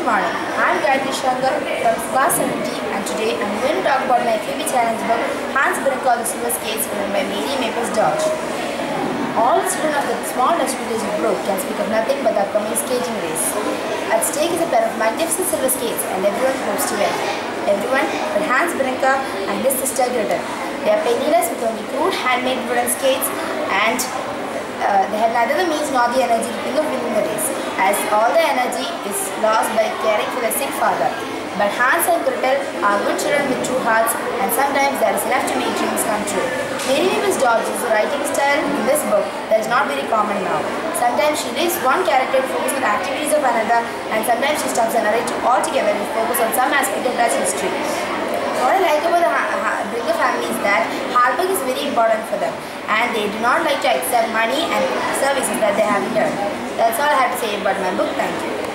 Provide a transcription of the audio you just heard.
Good morning. I'm Gayathri Sankar from class 70 and today I'm going to talk about my favorite challenge book Hans Brinker the Silver Skates written by Mary Mapes Dodge. All children of the small of Broek can speak of nothing but the upcoming skating race. At stake is a pair of magnificent silver skates and everyone hopes to win. Everyone but Hans Brinker and his sister Gretel. They are penniless with only crude handmade wooden skates and uh, they have neither the means nor the energy to think of winning the race, as all the energy is lost by caring for their sick father. But Hans and Gretel are good children with true hearts, and sometimes there is enough to make dreams come true. Mary Mapes Dodge's writing style in this book that is not very common now. Sometimes she leaves one character to focus on the activities of another, and sometimes she stops the narrative altogether to focus on some aspect of Dutch history. What I like about the ha- Brinker family is that hard work is very important for them and they do not like to accept money and services that they haven't earned. That's all I have to say about my book. Thank you.